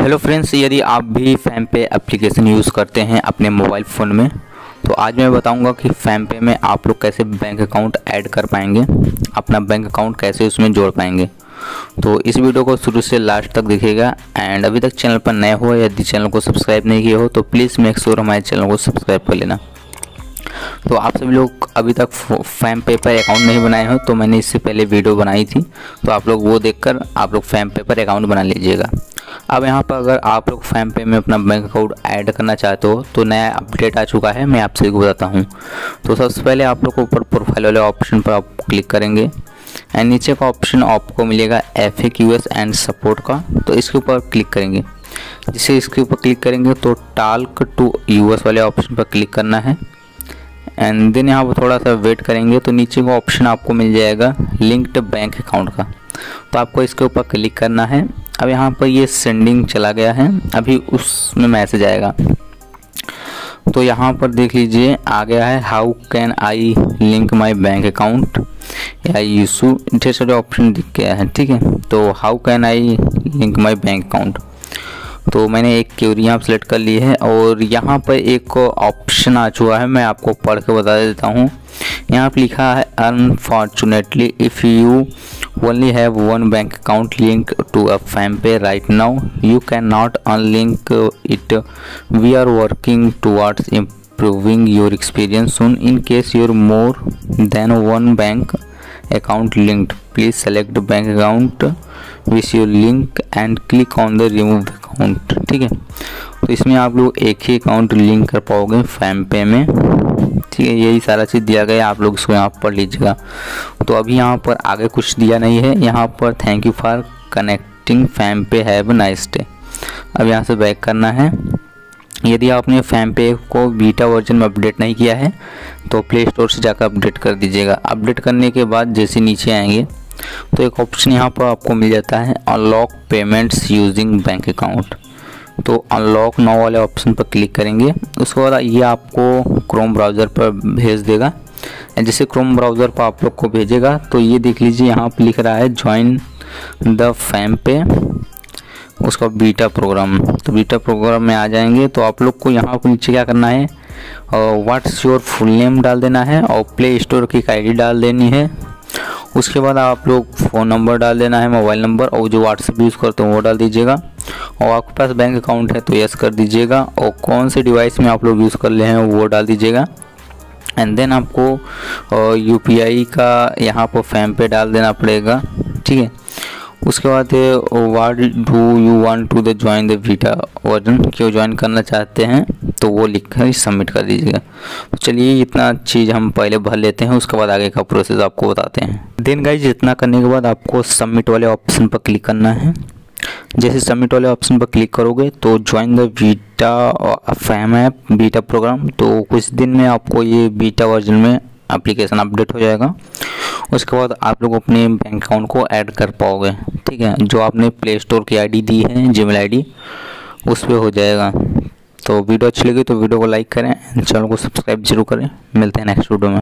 Hello friends यदि आप भी फैम पे एप्लीकेशन यूज़ करते हैं अपने मोबाइल फ़ोन में तो आज मैं बताऊँगा कि फैम पे में आप लोग कैसे बैंक अकाउंट ऐड कर पाएँगे, अपना बैंक अकाउंट कैसे उसमें जोड़ पाएँगे। तो इस वीडियो को शुरू से लास्ट तक देखिएगा एंड अभी तक चैनल पर नए हो यदि चैनल को सब्सक्राइब नहीं किए हो तो प्लीज़ मेक श्योर हमारे चैनल को सब्सक्राइब कर लेना। तो आप सभी लोग अभी तक फैम पे पर अकाउंट नहीं बनाए हो तो मैंने इससे पहले वीडियो बनाई थी तो आप लोग वो देखकर आप लोग फैम पे पर अकाउंट बना लीजिएगा। अब यहाँ पर अगर आप लोग फैम पे में अपना बैंक अकाउंट ऐड करना चाहते हो तो नया अपडेट आ चुका है, मैं आपसे बताता हूँ। तो सबसे पहले आप लोग को ऊपर प्रोफ़ाइल वाले ऑप्शन पर आप क्लिक करेंगे एंड नीचे का ऑप्शन आपको मिलेगा एफ़ एस एंड सपोर्ट का तो इसके ऊपर क्लिक करेंगे। जिसे इसके ऊपर क्लिक करेंगे तो टाल्क टू यूएस वाले ऑप्शन पर क्लिक करना है। एंड देन यहाँ पर थोड़ा सा वेट करेंगे तो नीचे का ऑप्शन आपको मिल जाएगा लिंक्ड बैंक अकाउंट का। तो आपको इसके ऊपर क्लिक करना है। अब यहाँ पर ये सेंडिंग चला गया है। अभी उसमें मैसेज आएगा। तो यहाँ पर देख लीजिए, आ गया है how can I link my bank account या यूसू ढेर सारे ऑप्शन दिख गया है, ठीक है? तो how can I link my bank account तो मैंने एक क्यूरी यहाँ सेलेक्ट कर ली है और यहाँ पर एक ऑप्शन आ चुका है, मैं आपको पढ़ के बता देता हूँ। यहाँ पर लिखा है unfortunately if you only have one bank account linked to a FamPay right now you cannot unlink it we are working towards improving your experience soon in case you're more than one bank account linked please select bank account with your link and click on the remove account ठीक है तो इसमें आप लोग एक ही account link कर पाओगे fam पे में है यही सारा चीज़ दिया गया, आप लोग इसको यहाँ पढ़ लीजिएगा। तो अभी यहाँ पर आगे कुछ दिया नहीं है। यहाँ पर thank you for connecting FamPay have nice day अब यहाँ से बैक करना है। यदि आपने फैम पे को बीटा वर्जन में अपडेट नहीं किया है तो प्ले स्टोर से जाकर अपडेट कर दीजिएगा। अपडेट करने के बाद जैसे नीचे आएँगे तो एक ऑप्शन यहाँ पर आपको मिल जाता है unlock payments using bank account तो अनलॉक नाउ वाले ऑप्शन पर क्लिक करेंगे। उसके बाद ये आपको क्रोम ब्राउज़र पर भेज देगा। जैसे क्रोम ब्राउज़र पर आप लोग को भेजेगा तो ये देख लीजिए यहाँ पर लिख रहा है ज्वाइन द फैम पे। उसका बीटा प्रोग्राम तो बीटा प्रोग्राम में आ जाएँगे तो आप लोग को यहाँ पर नीचे क्या करना है व्हाट्स योर फुल नेम डाल देना है, और प्ले स्टोर की आई डाल देनी है। उसके बाद आप लोग फ़ोन नंबर डाल देना है मोबाइल नंबर और जो व्हाट्सएप यूज़ करते हो वो डाल दीजिएगा। और आपके पास बैंक अकाउंट है तो यस कर दीजिएगा। और कौन से डिवाइस में आप लोग यूज़ कर ले हैं वो डाल दीजिएगा। एंड देन आपको यूपीआई का यहाँ पर फैम पे डाल देना पड़ेगा। ठीक है? उसके बाद what do you want to the join the beta version क्यों ज्वाइन करना चाहते हैं? तो वो लिख कर सबमिट कर दीजिएगा। तो चलिए, इतना चीज़ हम पहले भर लेते हैं, उसके बाद आगे का प्रोसेस आपको बताते हैं। देन गाइज़ इतना करने के बाद आपको सबमिट वाले ऑप्शन पर क्लिक करना है। जैसे सबमिट वाले ऑप्शन पर क्लिक करोगे तो join the beta FamApp beta program तो कुछ दिन में आपको ये बीटा वर्जन में एप्लीकेशन अपडेट हो जाएगा। उसके बाद आप लोग अपने बैंक अकाउंट को ऐड कर पाओगे। ठीक है? जो आपने प्ले स्टोर की आईडी दी है जीमेल आईडी उस पर हो जाएगा। तो वीडियो अच्छी लगी तो वीडियो को लाइक करें, चैनल को सब्सक्राइब ज़रूर करें। मिलते हैं नेक्स्ट वीडियो में।